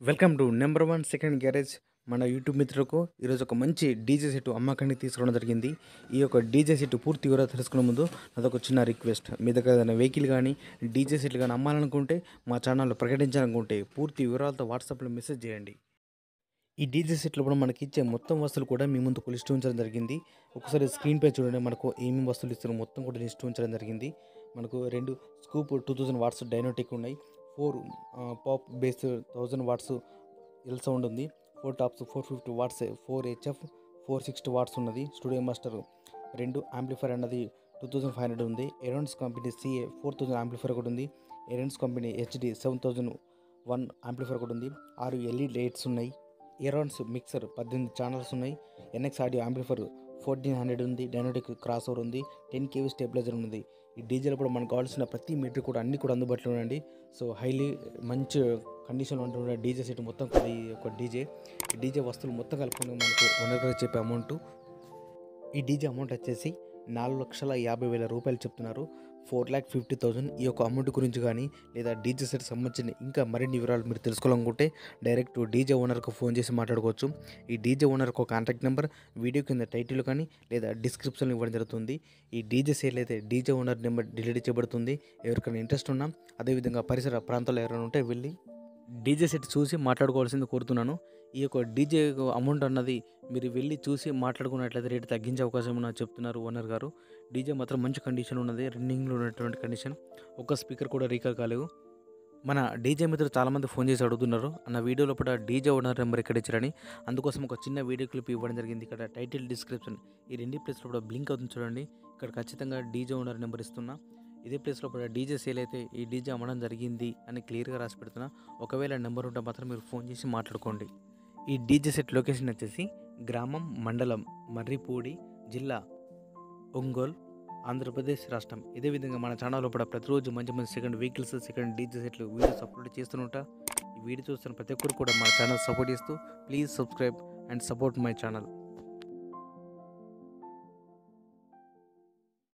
Welcome to number one second garage మన YouTube మిత్రులకు. ఈరోజు ఒక మంచి డీజే సెట్ అమ్మకానికి తీసుకోవడం జరిగింది. ఈ యొక్క డీజే సెట్ పూర్తి వివరాలు తెలుసుకునే ముందు నాదొక చిన్న రిక్వెస్ట్. మీ దగ్గర ఏదైనా వెహికల్ కానీ డీజే సెట్లు కానీ అమ్మాలనుకుంటే మా ఛానల్లో ప్రకటించాలనుకుంటే పూర్తి వివరాలతో వాట్సాప్లో మెసేజ్ చేయండి. ఈ డీజే సెట్లో కూడా మనకి ఇచ్చే మొత్తం వస్తువులు కూడా మీ ముందుకు లిస్ట్ ఉంచడం జరిగింది. ఒకసారి స్క్రీన్ పై చూడండి మనకు ఏమేమి వస్తువులు ఇస్తారో మొత్తం కూడా లిస్ట్ ఉంచడం జరిగింది. మనకు రెండు స్కూప్ టూ థౌజండ్ వాట్స్ డైనోటిక్ ఉన్నాయి. Four pop bass thousand watts L sound ఉంది. Four tops four fifty watts four HF four sixty watts ఉన్నది. స్టూడియో మాస్టర్ రెండు యాంప్లిఫైర్ అన్నది టూ థౌజండ్ ఫైవ్ హండ్రెడ్ ఉంది. ఎరోన్స్ company CA four thousand amplifier ఒకటి ఉంది. ఎరోన్స్ company HD seven thousand one amplifier ఒకటి ఉంది. ఆరు ఎల్ఈడి లైట్స్ ఉన్నాయి. ఎరోన్స్ మిక్సర్ పద్దెనిమిది ఛానల్స్ ఉన్నాయి. NX audio amplifier fourteen hundred ఉంది. డైనోటిక్ క్రాస్ ఓవర్ ఉంది. టెన్ కేవీ స్టెబిలైజర్ ఉంది ఈ డీజేలో కూడా మనకు కావాల్సిన ప్రతి మీటర్ కూడా అన్ని కూడా అందుబాటులో ఉండండి. సో హైలీ మంచి కండిషన్లో ఉంటున్న డీజే సెట్ మొత్తం కూడా ఈ యొక్క డీజే. ఈ డీజే వస్తువులు మొత్తం కలుపుకుని మనకు ఉండగా చెప్పే అమౌంట్. ఈ డీజే అమౌంట్ వచ్చేసి నాలుగు లక్షల యాభై వేల రూపాయలు చెప్తున్నారు. ఫోర్ ల్యాక్ ఫిఫ్టీ థౌసండ్ ఈ యొక్క అమౌంట్ గురించి కానీ లేదా డీజే సెట్ సంబంధించిన ఇంకా మరిన్ని వివరాలు మీరు తెలుసుకోవాలనుకుంటే డైరెక్ట్ డీజే ఓనర్కు ఫోన్ చేసి మాట్లాడుకోవచ్చు. ఈ డీజే ఓనర్కు కాంటాక్ట్ నెంబర్ వీడియో కింద టైటిల్ కానీ లేదా డిస్క్రిప్షన్లో ఇవ్వడం జరుగుతుంది. ఈ డీజే సేల్ అయితే డీజే ఓనర్ నెంబర్ డిలీట్ చేయబడుతుంది. ఎవరికైనా ఇంట్రెస్ట్ ఉన్నా అదేవిధంగా పరిసర ప్రాంతాల్లో ఎవరైనా ఉంటే వెళ్ళి డీజే సెట్ చూసి మాట్లాడుకోవాల్సింది కోరుతున్నాను. ఈ యొక్క డీజే అమౌంట్ అన్నది మీరు వెళ్ళి చూసి మాట్లాడుకున్నట్లయితే రేటు తగ్గించే అవకాశం ఉన్నది చెప్తున్నారు ఓనర్ గారు. డీజే మాత్రం మంచి కండిషన్ ఉన్నది రన్నింగ్లో ఉన్నటువంటి కండిషన్ ఒక్క స్పీకర్ కూడా రీకాల్ కాలేవు మన డీజే మిత్రులు చాలామంది ఫోన్ చేసి అడుగుతున్నారు. అన్న వీడియోలో లోపల డీజే ఓనర్ నెంబర్ ఇక్కడ ఇచ్చారని. అందుకోసం ఒక చిన్న వీడియో క్లిప్ ఇవ్వడం జరిగింది. ఇక్కడ టైటిల్ డిస్క్రిప్షన్ ఈ రెండు ప్లేస్లో కూడా బ్లింక్ అవుతుంది చూడండి. ఇక్కడ ఖచ్చితంగా డీజే ఓనర్ నెంబర్ ఇస్తున్నా. ఇదే ప్లేస్లో కూడా డీజే సేల్ అయితే ఈ డీజే అమ్మడం జరిగింది అని క్లియర్గా రాసి పెడుతున్నా. ఒకవేళ నెంబర్ ఉంటే మాత్రం మీరు ఫోన్ చేసి మాట్లాడుకోండి. ఈ డీజే సెట్ లొకేషన్ వచ్చేసి గ్రామం మండలం మర్రిపూడి జిల్లా ఒంగోల్ ఆంధ్రప్రదేశ్ రాష్ట్రం. ఇదే విధంగా మన ఛానల్లో కూడా ప్రతిరోజు మంచి మంచి సెకండ్ వెహికల్స్ సెకండ్ డీజే సెట్లు వీడియోస్ అప్లోడ్ చేస్తుంటా ఈ వీడియో చూస్తున్న ప్రతి ఒక్కరు కూడా మా ఛానల్ సపోర్ట్ చేస్తూ please subscribe and support my channel.